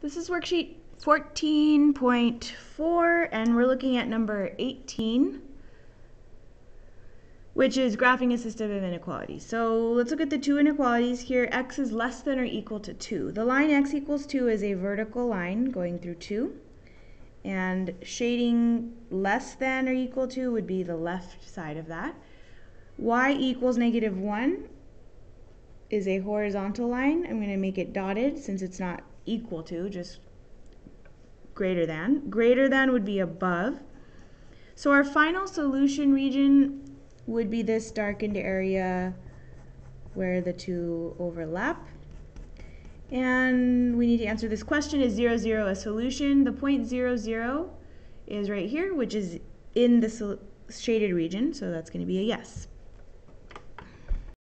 This is worksheet 14.4 and we're looking at number 18 which is graphing a system of inequalities. So let's look at the two inequalities here. x is less than or equal to 2. The line x equals 2 is a vertical line going through 2 and shading less than or equal to would be the left side of that. y equals negative 1 is a horizontal line. I'm going to make it dotted since it's not equal to, just greater than. Greater than would be above. So our final solution region would be this darkened area where the two overlap. And we need to answer this question, is 0, 0 a solution? The point 0, 0 is right here, which is in the shaded region, so that's going to be a yes.